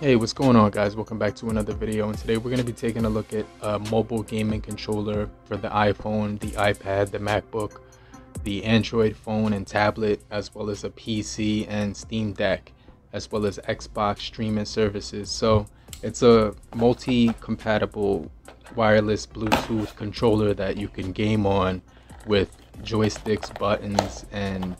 Hey, what's going on guys? Welcome back to another video and today we're going to be taking a look at a mobile gaming controller for the iPhone, the iPad, the MacBook, the Android phone and tablet, as well as a PC and Steam Deck, as well as Xbox streaming services. So it's a multi-compatible wireless Bluetooth controller that you can game on with joysticks, buttons, and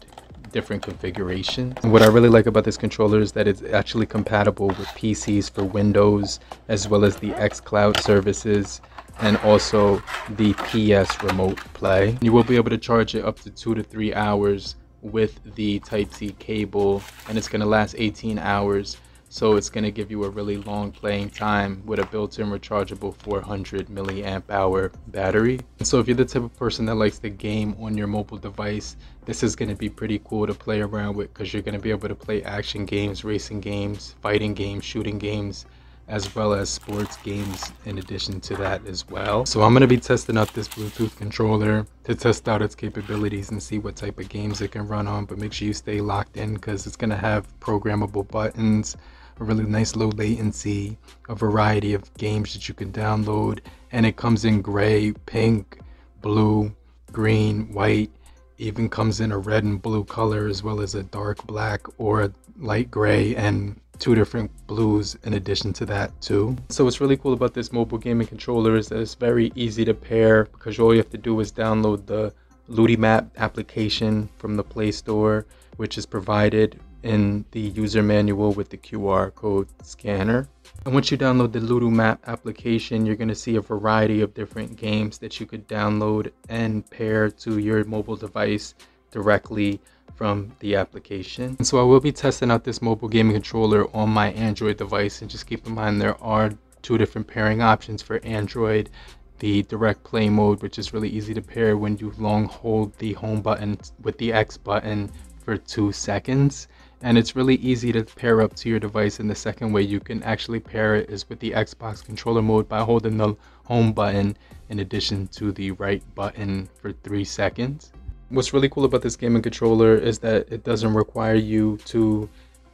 different configurations. And what I really like about this controller is that it's actually compatible with PCs for Windows, as well as the xCloud services, and also the PS Remote Play. You will be able to charge it up to two to three hours with the Type-C cable, and it's gonna last 18 hours so it's going to give you a really long playing time with a built-in rechargeable 400 milliamp hour battery and so if you're the type of person that likes the game on your mobile device this is going to be pretty cool to play around with because you're going to be able to play action games racing games fighting games shooting games as well as sports games in addition to that as well. So I'm going to be testing out this Bluetooth controller to test out its capabilities and see what type of games it can run on. But make sure you stay locked in because it's going to have programmable buttons, a really nice low latency, a variety of games that you can download. And it comes in gray, pink, blue, green, white, even comes in a red and blue color as well as a dark black or a light gray and two different blues in addition to that too. So what's really cool about this mobile gaming controller is that it's very easy to pair because all you have to do is download the LudiMap application from the Play Store, which is provided in the user manual with the QR code scanner. And once you download the LudiMap application, you're going to see a variety of different games that you could download and pair to your mobile device directly from the application. And so I will be testing out this mobile gaming controller on my Android device and just keep in mind there are two different pairing options for Android. The direct play mode, which is really easy to pair when you long hold the home button with the X button for two seconds. And it's really easy to pair up to your device. And the second way you can actually pair it is with the Xbox controller mode by holding the home button in addition to the right button for three seconds. What's really cool about this gaming controller is that it doesn't require you to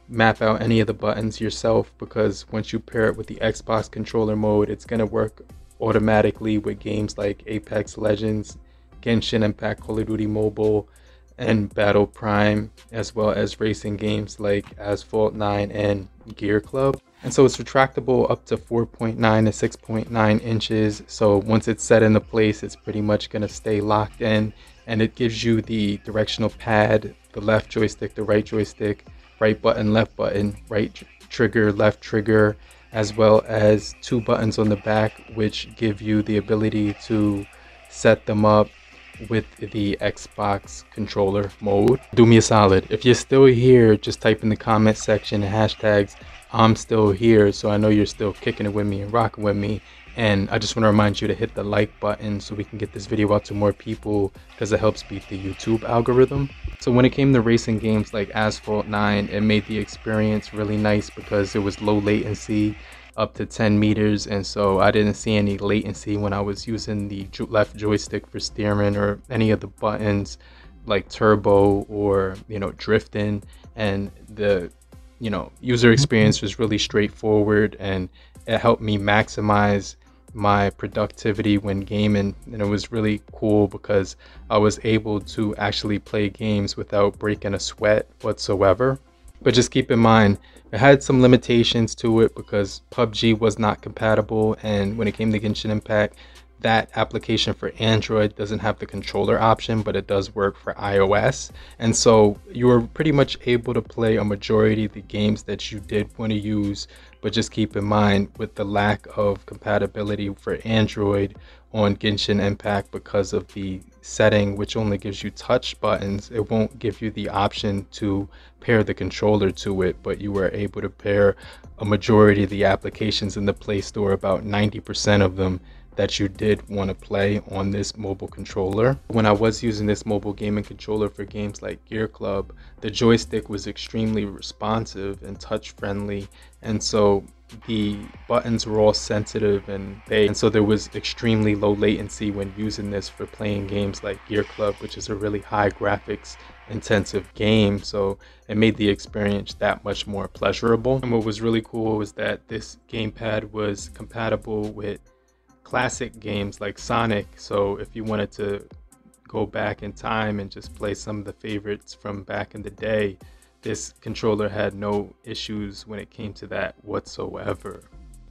map out any of the buttons yourself because once you pair it with the Xbox controller mode, it's going to work automatically with games like Apex Legends, Genshin Impact, Call of Duty Mobile, and Battle Prime, as well as racing games like Asphalt 9 and Gear Club. And so it's retractable up to 4.9 to 6.9 inches. So once it's set into place, it's pretty much going to stay locked in and it gives you the directional pad, the left joystick, the right joystick, right button, left button, right tr trigger, left trigger, as well as two buttons on the back, which give you the ability to set them up with the Xbox controller mode. Do me a solid. If you're still here, just type in the comment section hashtags I'm still here. So I know you're still kicking it with me and rocking with me. And I just want to remind you to hit the like button so we can get this video out to more people because it helps beat the YouTube algorithm. So when it came to racing games like Asphalt 9, it made the experience really nice because it was low latency up to 10 meters and so I didn't see any latency when I was using the left joystick for steering or any of the buttons like turbo or you know drifting. And the you know user mm-hmm. experience was really straightforward and it helped me maximize my productivity when gaming. And it was really cool because I was able to actually play games without breaking a sweat whatsoever. But just keep in mind, it had some limitations to it because PUBG was not compatible and when it came to Genshin Impact, that application for Android doesn't have the controller option, but it does work for iOS. And so you were pretty much able to play a majority of the games that you did want to use. But just keep in mind with the lack of compatibility for Android on Genshin Impact because of the setting, which only gives you touch buttons, it won't give you the option to pair the controller to it, but you were able to pair a majority of the applications in the Play Store, about 90% of them that you did want to play on this mobile controller. When I was using this mobile gaming controller for games like Gear Club, the joystick was extremely responsive and touch friendly. And so the buttons were all sensitive and they and so there was extremely low latency when using this for playing games like Gear Club, which is a really high graphics intensive game. So it made the experience that much more pleasurable. And what was really cool was that this gamepad was compatible with classic games like Sonic. So if you wanted to go back in time and just play some of the favorites from back in the day, this controller had no issues when it came to that whatsoever.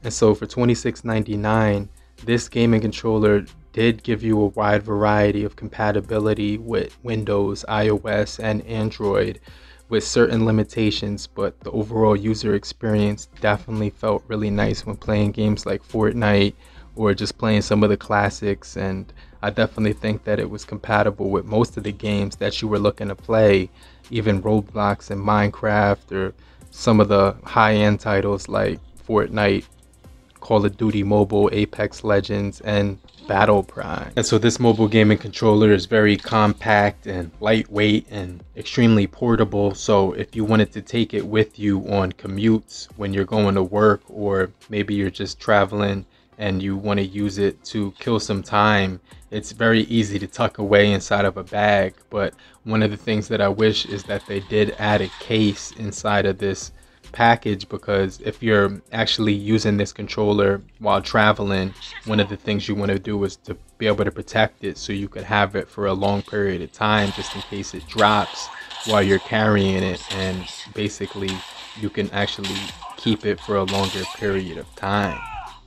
And so for $26.99, this gaming controller did give you a wide variety of compatibility with Windows, iOS, and Android with certain limitations, but the overall user experience definitely felt really nice when playing games like Fortnite or just playing some of the classics. And I definitely think that it was compatible with most of the games that you were looking to play, even Roblox and Minecraft, or some of the high end titles like Fortnite Call of Duty Mobile, Apex Legends, and Battle Prime. And so this mobile gaming controller is very compact and lightweight and extremely portable. So if you wanted to take it with you on commutes when you're going to work or maybe you're just traveling and you want to use it to kill some time, it's very easy to tuck away inside of a bag. But one of the things that I wish is that they did add a case inside of this package because if you're actually using this controller while traveling, one of the things you want to do is to be able to protect it so you could have it for a long period of time just in case it drops while you're carrying it and basically you can actually keep it for a longer period of time.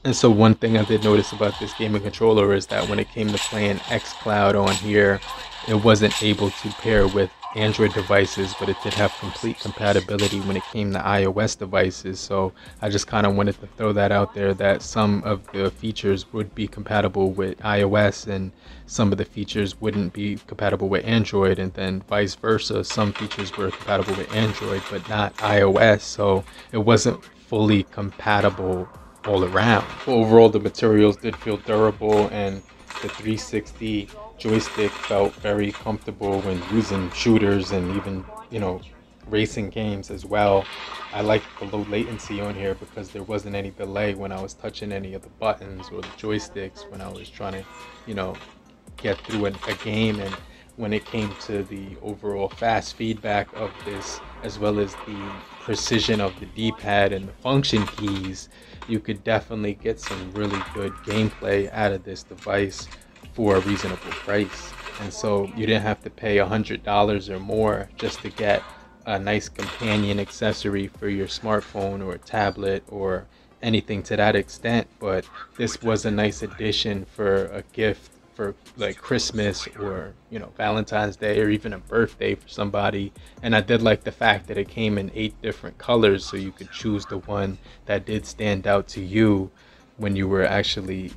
And so one thing I did notice about this gaming controller is that when it came to playing xCloud on here, it wasn't able to pair with Android devices, but it did have complete compatibility when it came to iOS devices. So I just kind of wanted to throw that out there that some of the features would be compatible with iOS and some of the features wouldn't be compatible with Android, and then vice versa. Some features were compatible with Android, but not iOS. So it wasn't fully compatible all around. Overall, the materials did feel durable and the 360 joystick felt very comfortable when using shooters and even, you know, racing games as well. I like the low latency on here because there wasn't any delay when I was touching any of the buttons or the joysticks when I was trying to, you know, get through a, a game. And when it came to the overall fast feedback of this, as well as the precision of the D-pad and the function keys, you could definitely get some really good gameplay out of this device for a reasonable price. And so you didn't have to pay a $100 or more just to get a nice companion accessory for your smartphone or tablet or anything to that extent. But this was a nice addition for a gift for like Christmas or you know Valentine's Day or even a birthday for somebody. And I did like the fact that it came in eight different colors, so you could choose the one that did stand out to you when you were actually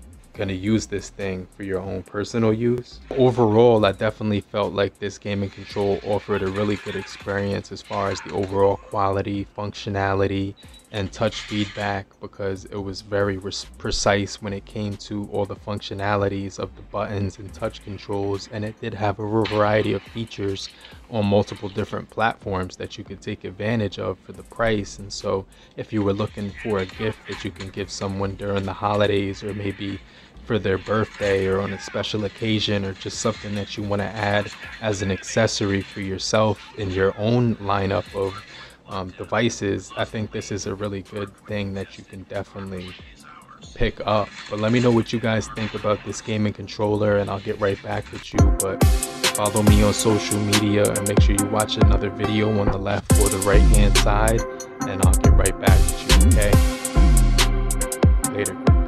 to use this thing for your own personal use. Overall, I definitely felt like this gaming control offered a really good experience as far as the overall quality, functionality, and touch feedback because it was very precise when it came to all the functionalities of the buttons and touch controls and it did have a variety of features on multiple different platforms that you could take advantage of for the price and so if you were looking for a gift that you can give someone during the holidays or maybe for their birthday or on a special occasion or just something that you want to add as an accessory for yourself in your own lineup of um, devices, I think this is a really good thing that you can definitely pick up. But let me know what you guys think about this gaming controller and I'll get right back with you. But follow me on social media and make sure you watch another video on the left or the right hand side and I'll get right back with you, okay? Later.